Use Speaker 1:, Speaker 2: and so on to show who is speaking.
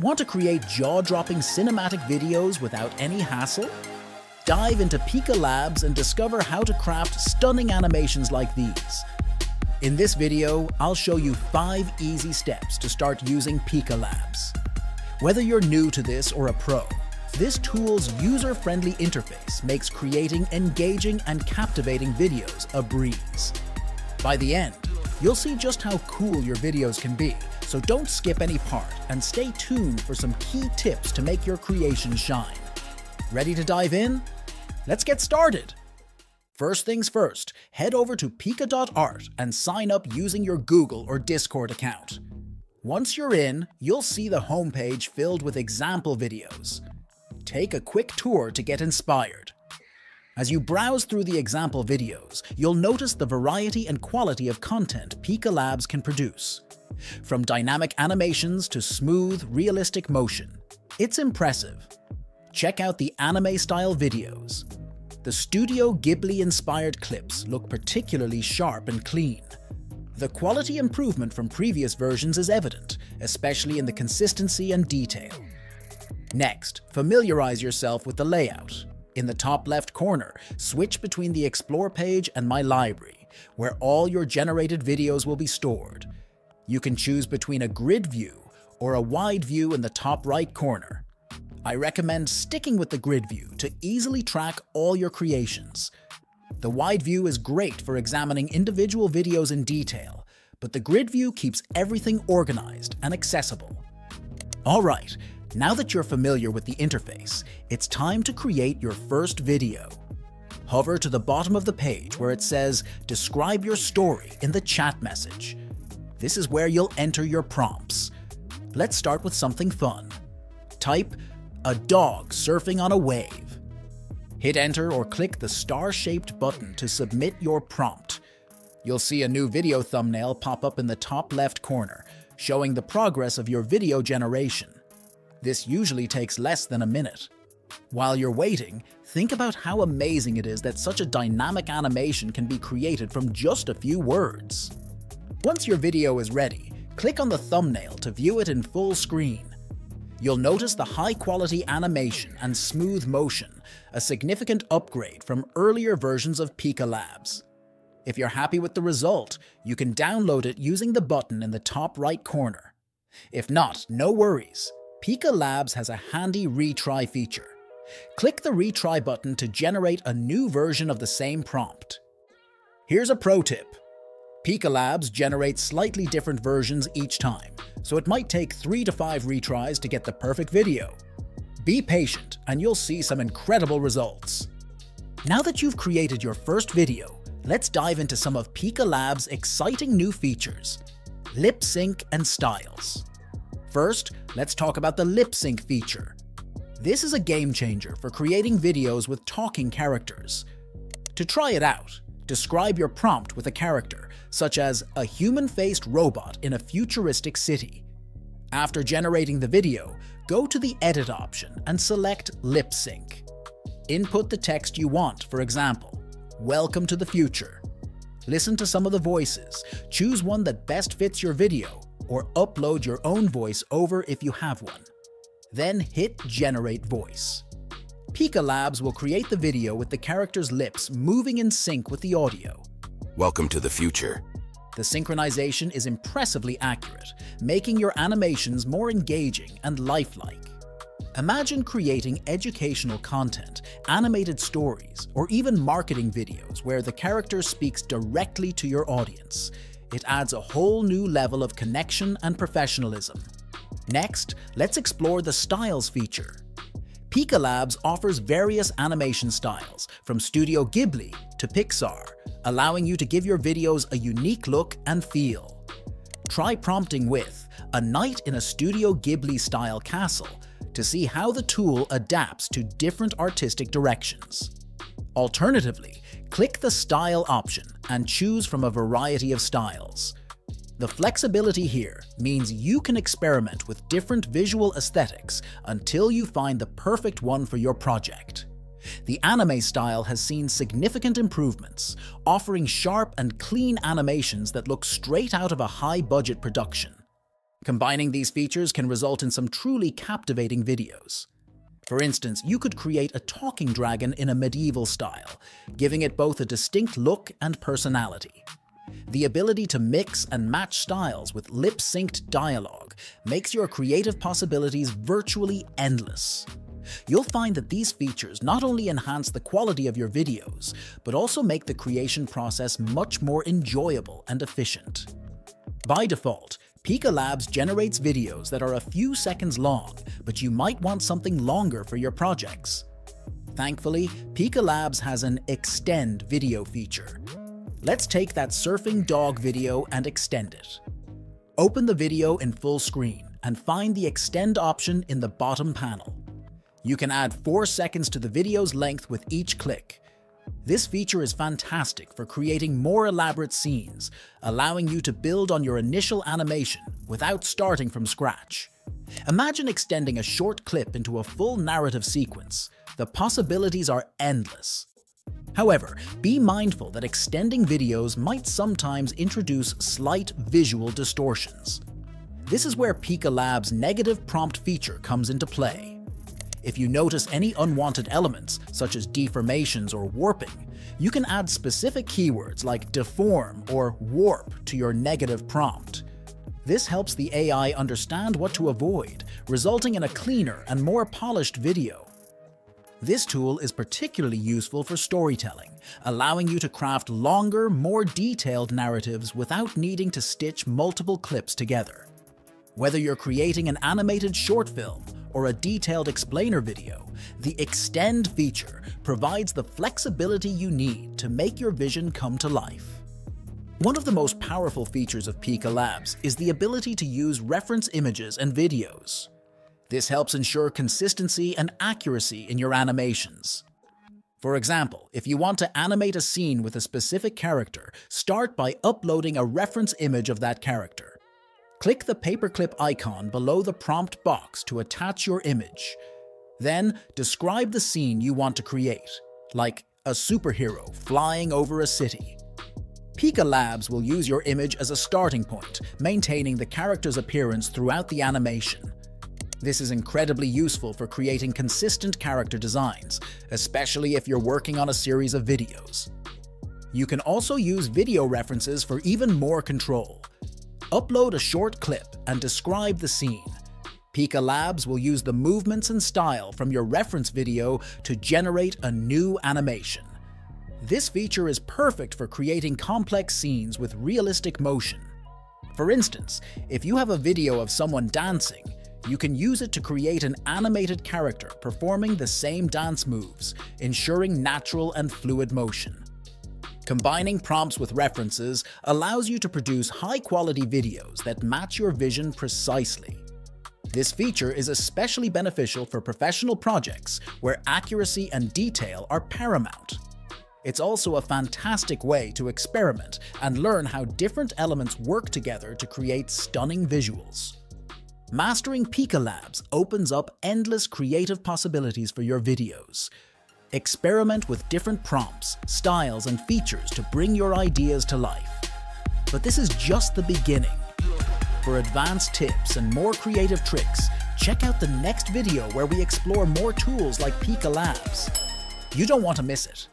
Speaker 1: Want to create jaw-dropping cinematic videos without any hassle? Dive into Pika Labs and discover how to craft stunning animations like these. In this video, I'll show you 5 easy steps to start using Pika Labs. Whether you're new to this or a pro, this tool's user-friendly interface makes creating engaging and captivating videos a breeze. By the end, you'll see just how cool your videos can be, so don't skip any part and stay tuned for some key tips to make your creation shine. Ready to dive in? Let's get started! First things first, head over to pika.art and sign up using your Google or Discord account. Once you're in, you'll see the homepage filled with example videos. Take a quick tour to get inspired. As you browse through the example videos, you'll notice the variety and quality of content Pika Labs can produce. From dynamic animations to smooth, realistic motion. It's impressive. Check out the anime-style videos. The Studio Ghibli-inspired clips look particularly sharp and clean. The quality improvement from previous versions is evident, especially in the consistency and detail. Next, familiarize yourself with the layout. In the top left corner, switch between the Explore page and My Library, where all your generated videos will be stored. You can choose between a grid view or a wide view in the top right corner. I recommend sticking with the grid view to easily track all your creations. The wide view is great for examining individual videos in detail, but the grid view keeps everything organized and accessible. Alright, now that you're familiar with the interface, it's time to create your first video. Hover to the bottom of the page where it says, describe your story in the chat message. This is where you'll enter your prompts. Let's start with something fun. Type, a dog surfing on a wave. Hit enter or click the star-shaped button to submit your prompt. You'll see a new video thumbnail pop up in the top left corner, showing the progress of your video generation. This usually takes less than a minute. While you're waiting, think about how amazing it is that such a dynamic animation can be created from just a few words. Once your video is ready, click on the thumbnail to view it in full screen. You'll notice the high-quality animation and smooth motion, a significant upgrade from earlier versions of Pika Labs. If you're happy with the result, you can download it using the button in the top right corner. If not, no worries. Pika Labs has a handy retry feature. Click the retry button to generate a new version of the same prompt. Here's a pro tip. Pika Labs generates slightly different versions each time, so it might take 3 to 5 retries to get the perfect video. Be patient and you'll see some incredible results. Now that you've created your first video, let's dive into some of Pika Labs' exciting new features, lip sync and styles. First, let's talk about the lip sync feature. This is a game changer for creating videos with talking characters. To try it out, describe your prompt with a character, such as a human-faced robot in a futuristic city. After generating the video, go to the Edit option and select Lip Sync. Input the text you want, for example, Welcome to the future. Listen to some of the voices, choose one that best fits your video, or upload your own voice over if you have one. Then hit Generate Voice. Pika Labs will create the video with the character's lips moving in sync with the audio.
Speaker 2: Welcome to the future.
Speaker 1: The synchronization is impressively accurate, making your animations more engaging and lifelike. Imagine creating educational content, animated stories, or even marketing videos where the character speaks directly to your audience. It adds a whole new level of connection and professionalism. Next, let's explore the Styles feature. Pika Labs offers various animation styles, from Studio Ghibli to Pixar, allowing you to give your videos a unique look and feel. Try prompting with a night in a Studio Ghibli-style castle to see how the tool adapts to different artistic directions. Alternatively, click the Style option and choose from a variety of styles. The flexibility here means you can experiment with different visual aesthetics until you find the perfect one for your project. The anime style has seen significant improvements, offering sharp and clean animations that look straight out of a high-budget production. Combining these features can result in some truly captivating videos. For instance, you could create a talking dragon in a medieval style, giving it both a distinct look and personality. The ability to mix and match styles with lip-synced dialogue makes your creative possibilities virtually endless. You'll find that these features not only enhance the quality of your videos, but also make the creation process much more enjoyable and efficient. By default, Pika Labs generates videos that are a few seconds long, but you might want something longer for your projects. Thankfully, Pika Labs has an Extend video feature. Let's take that surfing dog video and extend it. Open the video in full screen and find the Extend option in the bottom panel. You can add 4 seconds to the video's length with each click. This feature is fantastic for creating more elaborate scenes, allowing you to build on your initial animation without starting from scratch. Imagine extending a short clip into a full narrative sequence. The possibilities are endless. However, be mindful that extending videos might sometimes introduce slight visual distortions. This is where Pika Labs' negative prompt feature comes into play. If you notice any unwanted elements, such as deformations or warping, you can add specific keywords like deform or warp to your negative prompt. This helps the AI understand what to avoid, resulting in a cleaner and more polished video. This tool is particularly useful for storytelling, allowing you to craft longer, more detailed narratives without needing to stitch multiple clips together. Whether you're creating an animated short film or a detailed explainer video, the Extend feature provides the flexibility you need to make your vision come to life. One of the most powerful features of Pika Labs is the ability to use reference images and videos. This helps ensure consistency and accuracy in your animations. For example, if you want to animate a scene with a specific character, start by uploading a reference image of that character. Click the paperclip icon below the prompt box to attach your image. Then, describe the scene you want to create, like a superhero flying over a city. Pika Labs will use your image as a starting point, maintaining the character's appearance throughout the animation. This is incredibly useful for creating consistent character designs, especially if you're working on a series of videos. You can also use video references for even more control. Upload a short clip and describe the scene. Pika Labs will use the movements and style from your reference video to generate a new animation. This feature is perfect for creating complex scenes with realistic motion. For instance, if you have a video of someone dancing, you can use it to create an animated character performing the same dance moves, ensuring natural and fluid motion. Combining prompts with references allows you to produce high-quality videos that match your vision precisely. This feature is especially beneficial for professional projects where accuracy and detail are paramount. It's also a fantastic way to experiment and learn how different elements work together to create stunning visuals. Mastering Pika Labs opens up endless creative possibilities for your videos, Experiment with different prompts, styles, and features to bring your ideas to life. But this is just the beginning. For advanced tips and more creative tricks, check out the next video where we explore more tools like Pika Labs. You don't want to miss it.